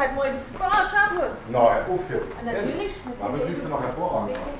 Ja, ich bin seit dem 6. halt morgen. Oh, schaffe. Nein, aufhören. Natürlich. Aber das siehst du noch hervorragend aus.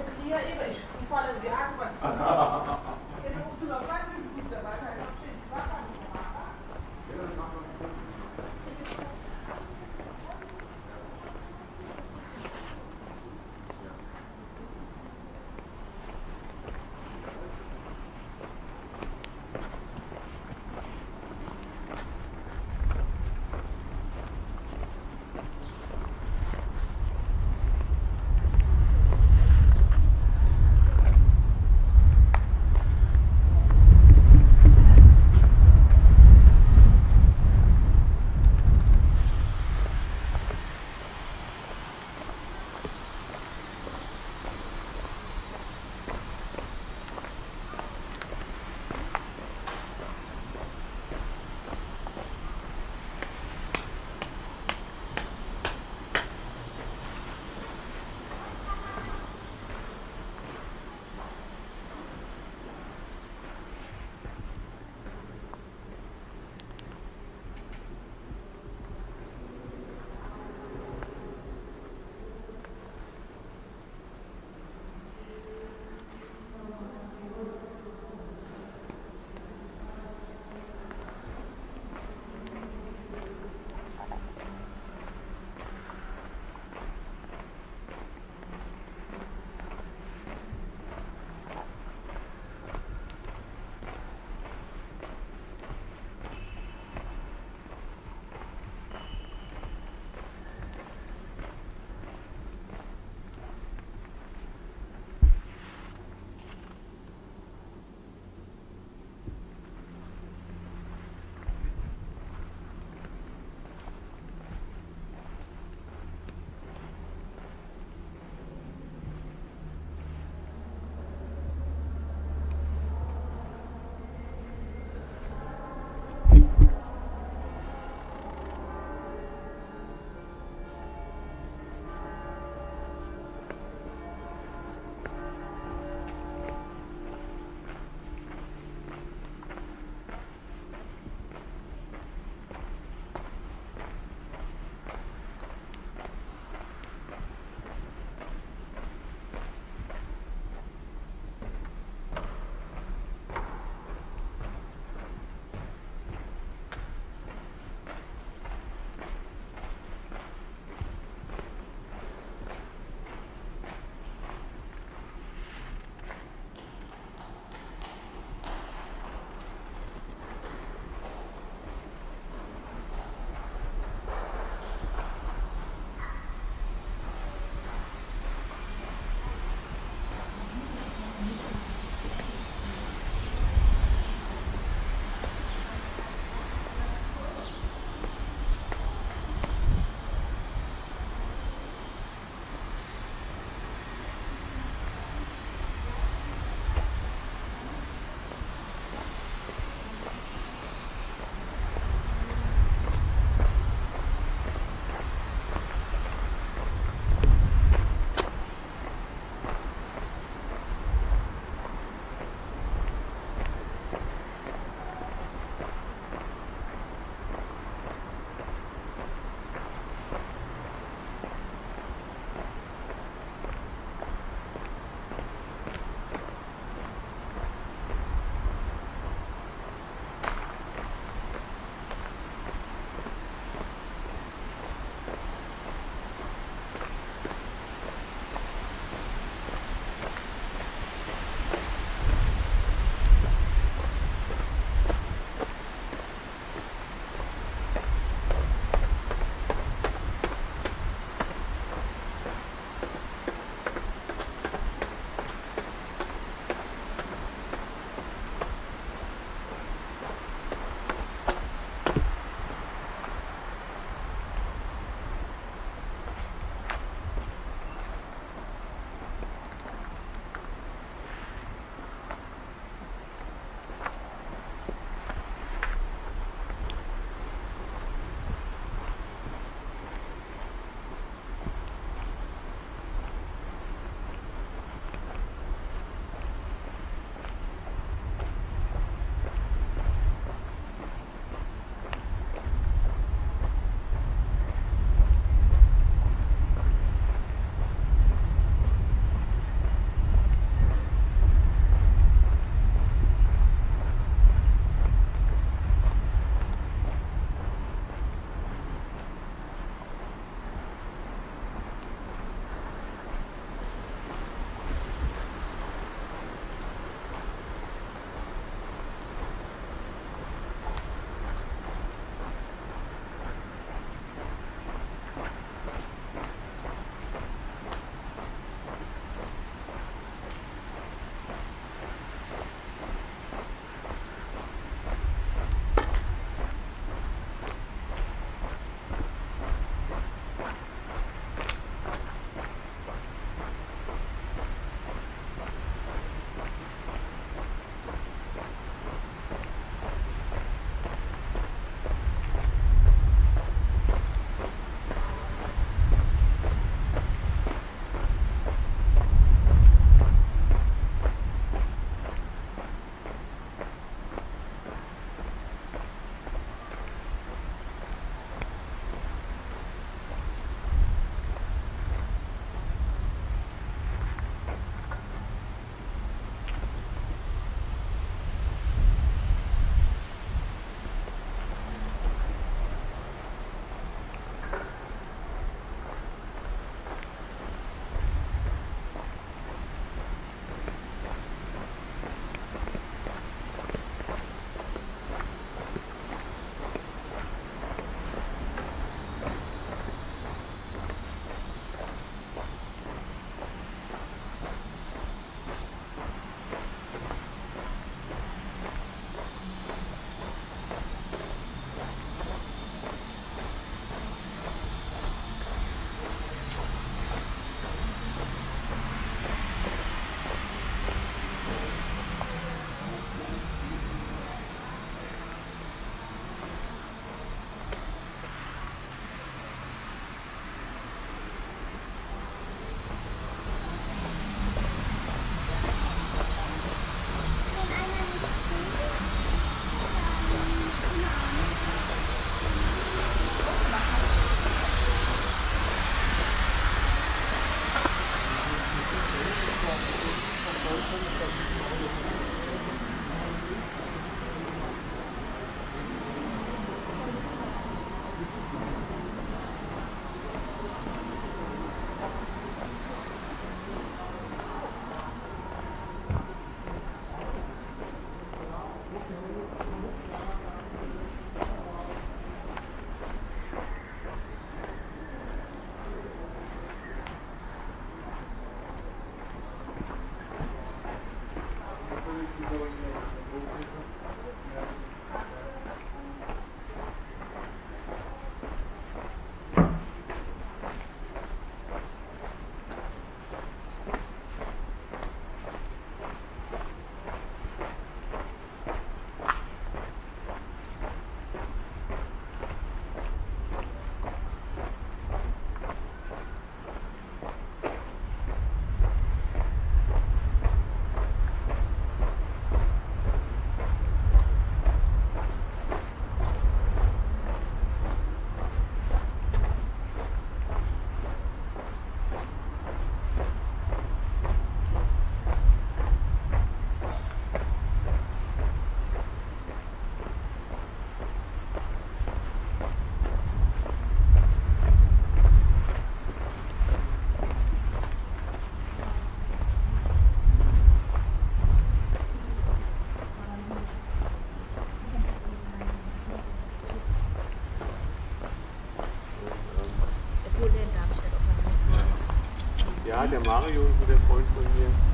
Ja, der Mario ist der Freund von mir.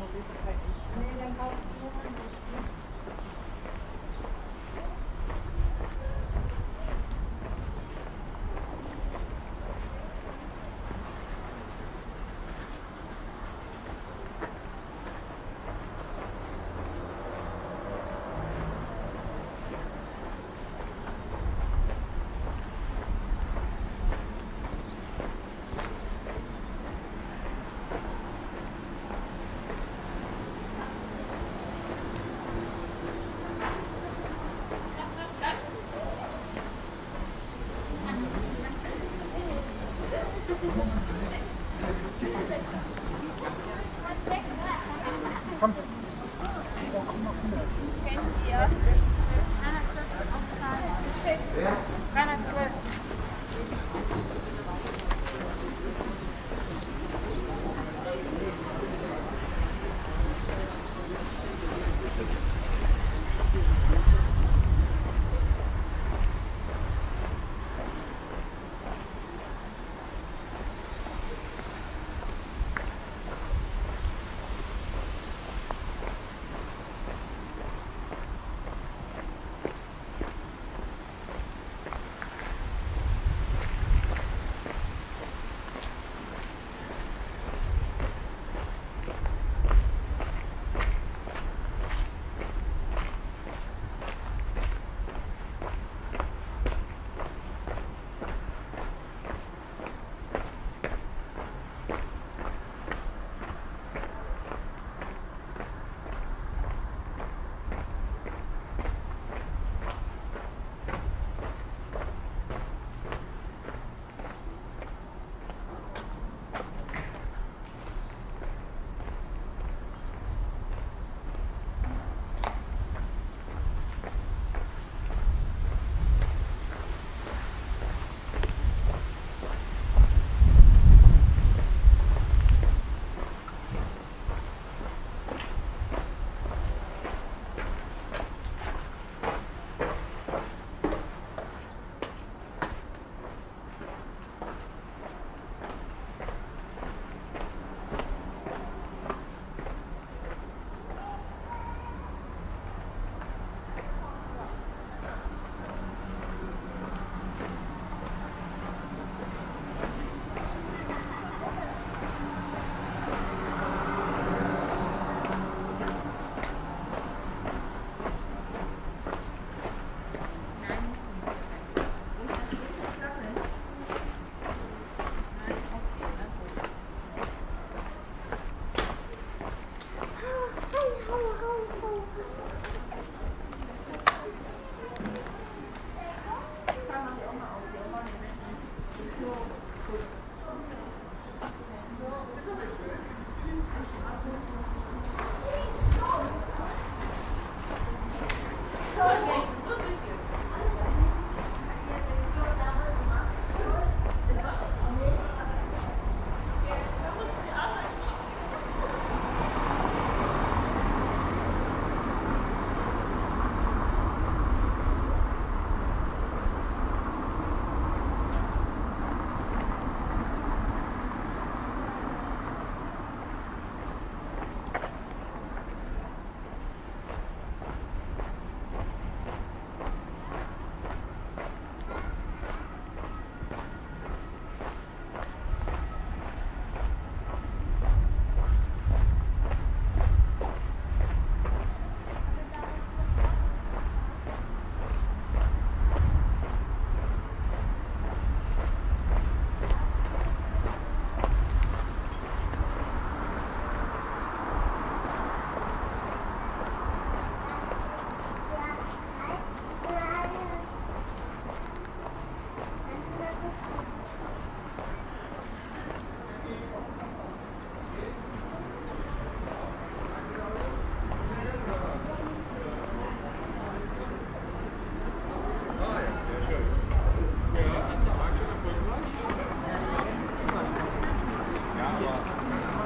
嗯。yeah Rainer Zwölf.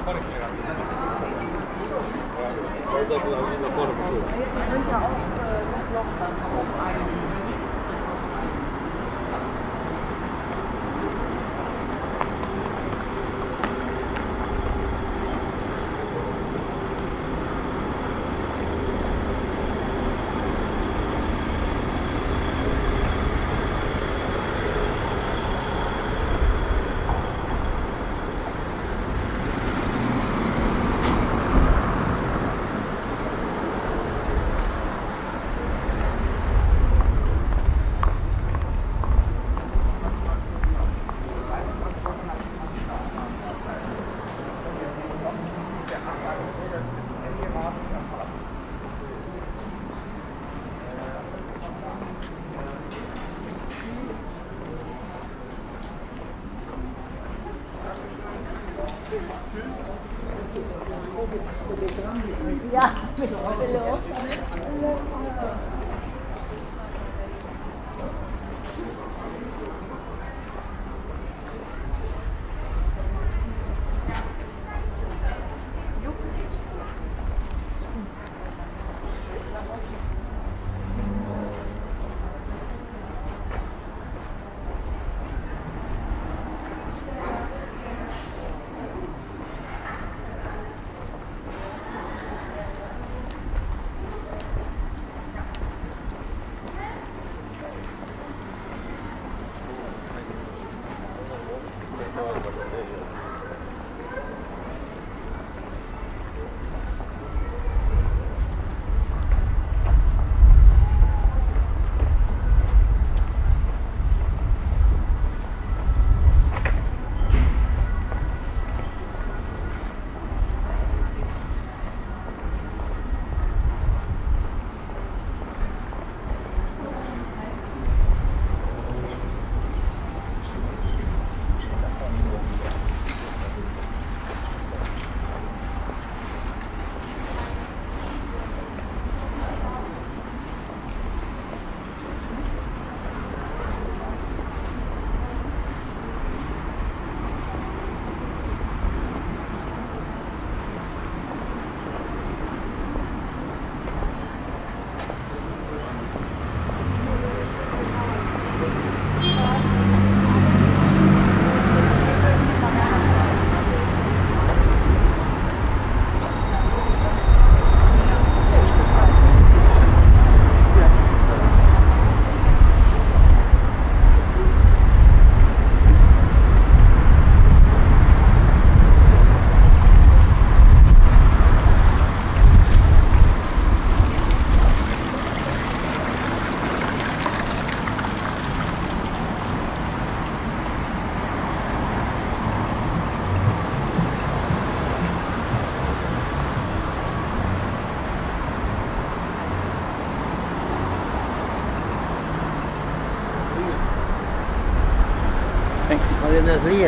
Ja, das ist auch เรื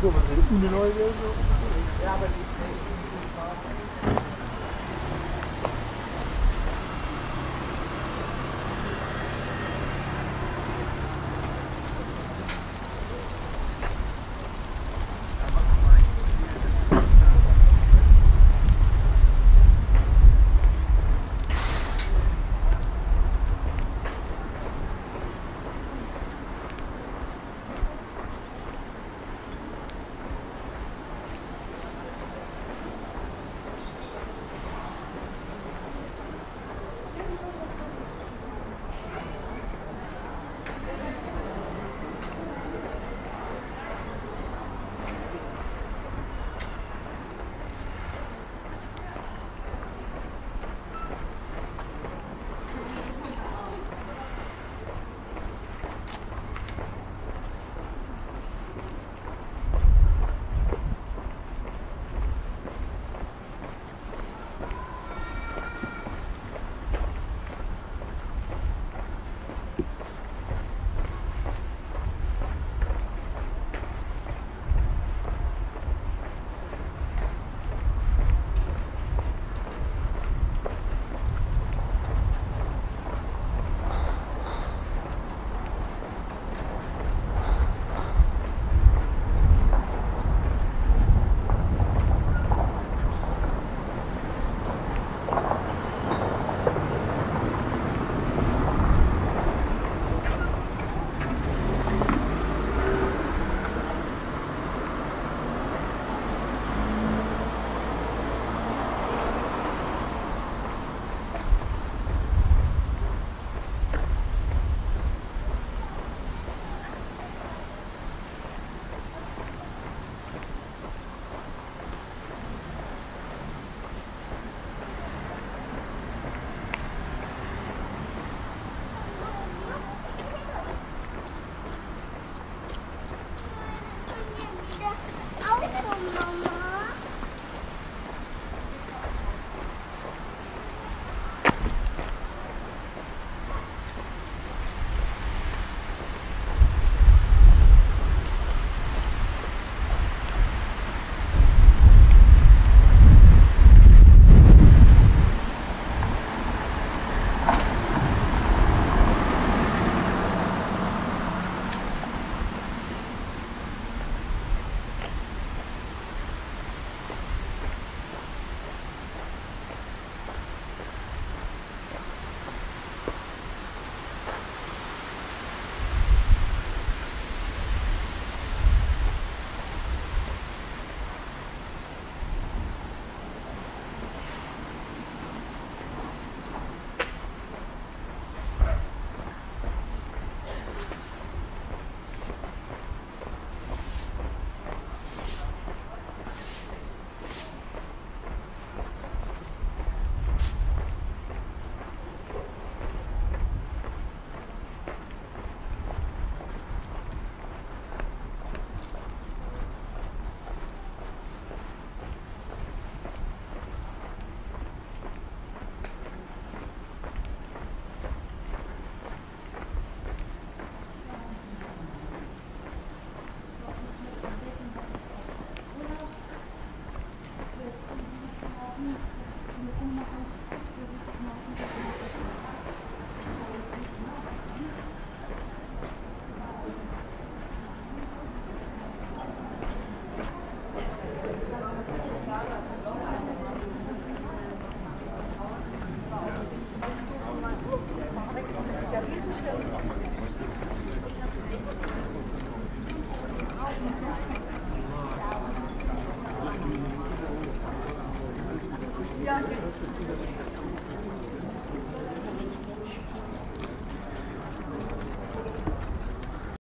Unilever.